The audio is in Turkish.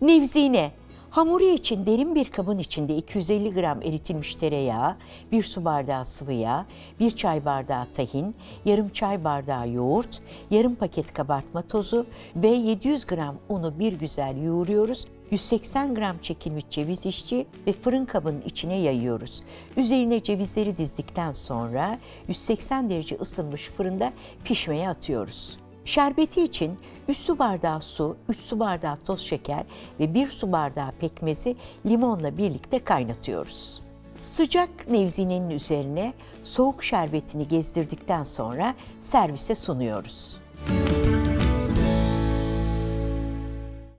Nevzine. Hamuru için derin bir kabın içinde 250 gram eritilmiş tereyağı, 1 su bardağı sıvı yağ, 1 çay bardağı tahin, yarım çay bardağı yoğurt, yarım paket kabartma tozu ve 700 gram unu bir güzel yoğuruyoruz. 180 gram çekilmiş ceviz işçi ve fırın kabının içine yayıyoruz. Üzerine cevizleri dizdikten sonra 180 derece ısınmış fırında pişmeye atıyoruz. Şerbeti için 3 su bardağı su, 3 su bardağı toz şeker ve 1 su bardağı pekmezi limonla birlikte kaynatıyoruz. Sıcak nevzinenin üzerine soğuk şerbetini gezdirdikten sonra servise sunuyoruz.